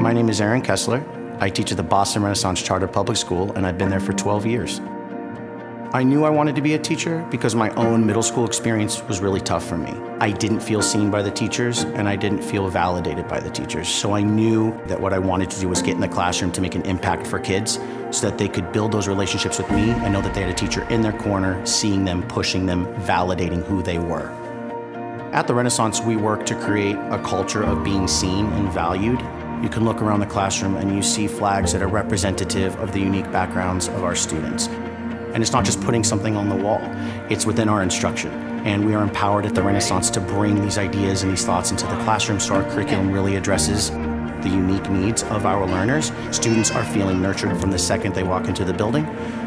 My name is Aaron Kessler. I teach at the Boston Renaissance Charter Public School, and I've been there for 12 years. I knew I wanted to be a teacher because my own middle school experience was really tough for me. I didn't feel seen by the teachers, and I didn't feel validated by the teachers. So I knew that what I wanted to do was get in the classroom to make an impact for kids so that they could build those relationships with me and know that they had a teacher in their corner, seeing them, pushing them, validating who they were. At the Renaissance, we work to create a culture of being seen and valued. You can look around the classroom and you see flags that are representative of the unique backgrounds of our students. And it's not just putting something on the wall, it's within our instruction. And we are empowered at the Renaissance to bring these ideas and these thoughts into the classroom so our curriculum really addresses the unique needs of our learners. Students are feeling nurtured from the second they walk into the building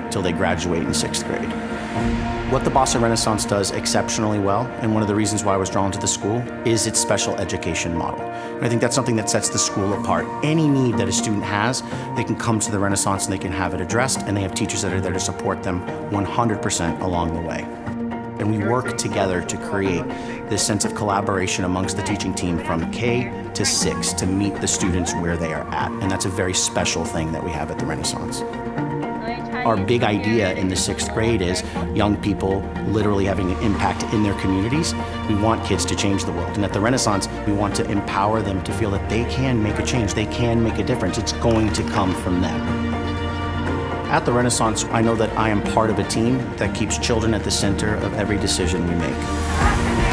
till they graduate in sixth grade. What the Boston Renaissance does exceptionally well, and one of the reasons why I was drawn to the school, is its special education model. And I think that's something that sets the school apart. Any need that a student has, they can come to the Renaissance and they can have it addressed, and they have teachers that are there to support them 100% along the way. And we work together to create this sense of collaboration amongst the teaching team from K to 6 to meet the students where they are at. And that's a very special thing that we have at the Renaissance. Our big idea in the sixth grade is young people literally having an impact in their communities. We want kids to change the world. And at the Renaissance, we want to empower them to feel that they can make a change, they can make a difference. It's going to come from them. At the Renaissance, I know that I am part of a team that keeps children at the center of every decision we make.